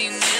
seen this.